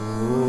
Ooh.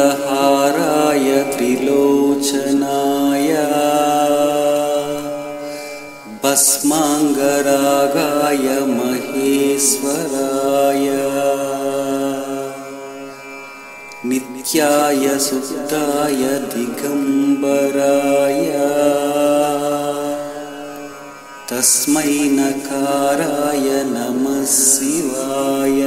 नागेन्द्रहाराय त्रिलोचनाय भस्माङ्गरागाय महेश्वराय नित्याय शुद्धाय दिगम्बराय तस्मै नकाराय नमः शिवाय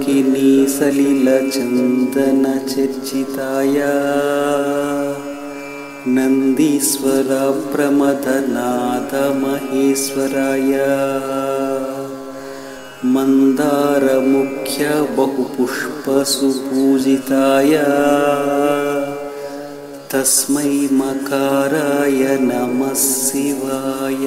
मन्दाकिनी सलिलचन्दनचर्चिताय नन्दीश्वर प्रमदनाथ महेश्वराय। मन्दारमुख्य बहुपुष्पसुपूजिताय तस्मै मकाराय नमः शिवाय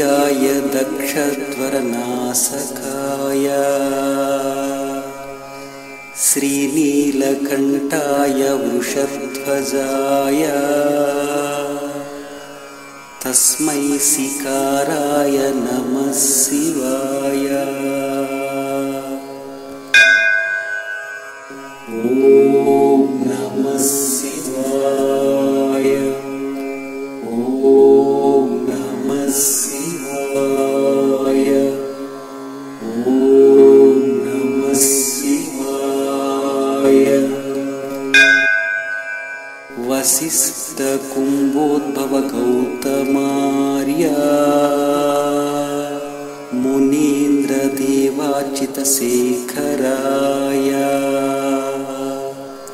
सूर्याय दक्षध्वरनासकाय श्रीनीलकण्ठाय वृषध्वजाय। तस्मै सिकाराय नमः शिवाय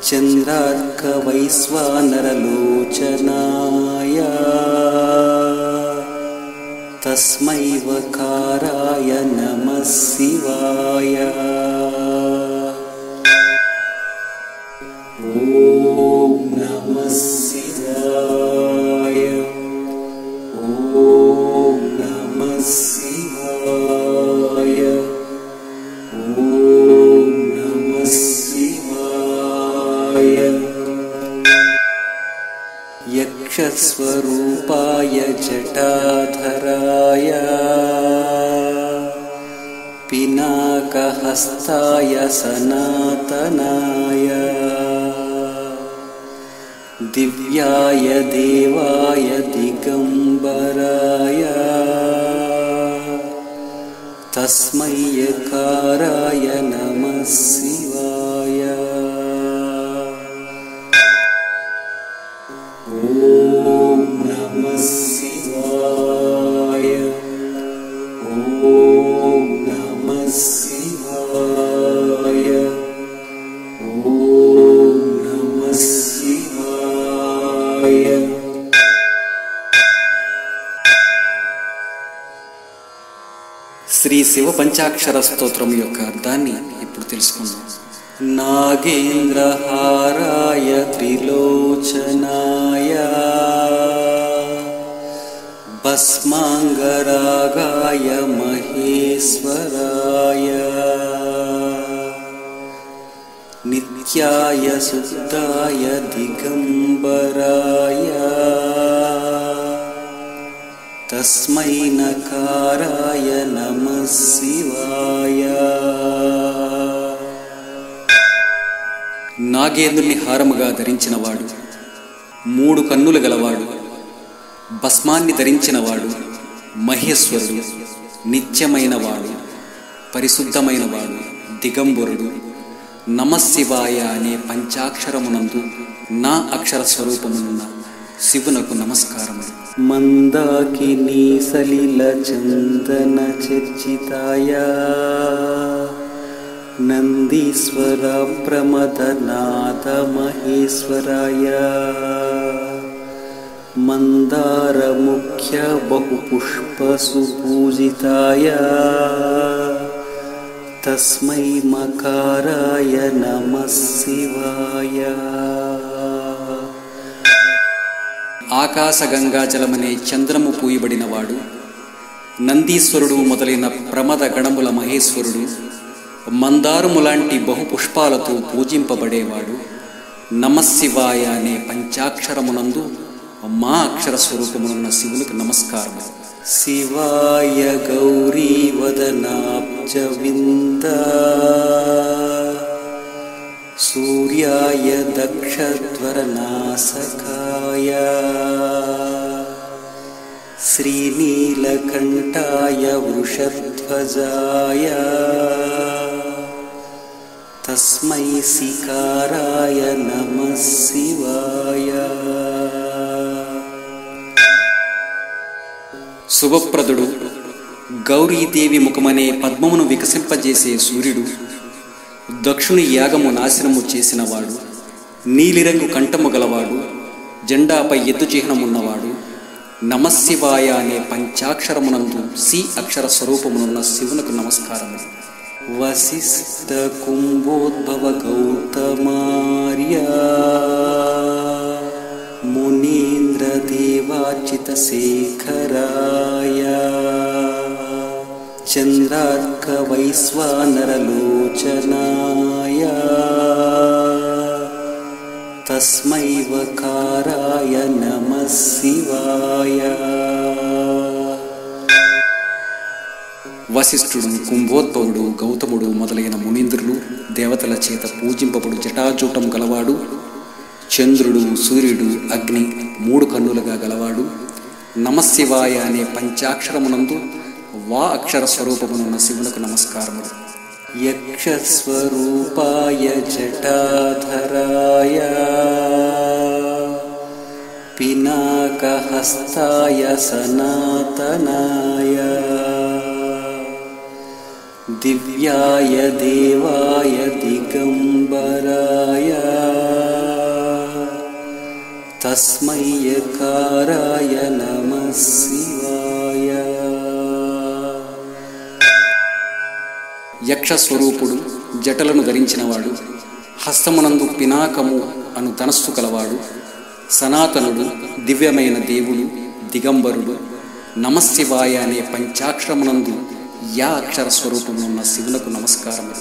चन्द्रार्कवैश्वानरलोचनाय तस्मै वकाराय नमः शिवाय। ॐ नमः शिवाय यक्षस्वरूपाय जटाधराय पिनाकहस्ताय सनातनाय दिव्याय देवाय दिगम्बराय तस्मै यकाराय नमः శివ పంచాక్షర స్తోత్రం యొక్క అర్థాన్ని ఇప్పుడు తెలుసుకుందాం. నాగేంద్రహారాయ త్రిలోచనాయ భస్మాంగరాగాయ మహేశ్వరాయ నిత్యాయ శుద్ధాయ దిగంబరాయ తస్మై నకారాయ నమ శివాయ నాగేంద్రుని హారముగా ధరించినవాడు మూడు కన్నులు గలవాడు భస్మాన్ని ధరించినవాడు మహేశ్వరుడు నిత్యమైనవాడు పరిశుద్ధమైనవాడు దిగంబరుడు నమశివాయ అనే పంచాక్షరమునందు నా అక్షర స్వరూపమున్న శివునకు నమస్కారము मन्दाकिनी सलिलचन्दनचर्चिताया मन्दाकिनीसलिलचन्दनचर्चिताय मन्दारमुख्य बहुपुष्पसुपूजिताय तस्मै मकाराय नमः शिवाय। ఆకాశగంగాజలమనే చంద్రము పూయబడినవాడు నందీశ్వరుడు మొదలైన ప్రమద గణముల మహేశ్వరుడు మందారము లాంటి బహుపుష్పాలతో పూజింపబడేవాడు నమశివాయ అనే పంచాక్షరమునందు మా అక్షర స్వరూపమునున్న శివునికి నమస్కారము. శివాయ గౌరీ వదనాబ్జవిందా. వింద సూర్యాయ దక్షధ్వరనాసకాయ శ్రీనీలకంఠాయ వృషధ్వజాయ తస్మై సికారాయ నమ శివాయ శుభప్రదుడు గౌరీదేవి ముఖమనే పద్మమును వికసింపజేసే సూర్యుడు దక్షుని యాగము నాశనము చేసినవాడు నీలిరంగు కంఠము గలవాడు జెండాపై ఎద్దు చిహ్నమున్నవాడు నమశివాయ అనే పంచాక్షరమునందు సి అక్షర స్వరూపమునున్న శివునకు నమస్కారము. వశిష్ట కుంభోద్భవ గౌతమార్య మునీంద్ర దేవాచిత శేఖరాయ చంద్రార్క వైశ్వానరలోచనాయ తస్మై వకారాయ నమ శివాయ వశిష్ఠుడు కుంభోద్భవుడు గౌతముడు మొదలైన మునీంద్రులు దేవతల చేత పూజింపబడు జటాజూటం గలవాడు చంద్రుడు సూర్యుడు అగ్ని మూడు కన్నులుగా గలవాడు నమశివాయ అనే పంచాక్షరమునందు వా అక్షర స్వరూపమునున్న శివునకు నమస్కారములు యక్షస్వరూపాయ జటాధరాయ పినాకహస్తాయ సనాతనాయ దివ్యాయ దేవాయ దిగంబరాయ తస్మయ్యకారాయ నమ శివాయ యక్షస్వరూపుడు జటలను ధరించినవాడు హస్తమునందు పినాకము అను ధనస్సు కలవాడు సనాతనుడు దివ్యమైన దేవుడు దిగంబరుడు నమశివాయ అనే పంచాక్షరమునందు యా అక్షర స్వరూపమున్న శివునకు నమస్కారము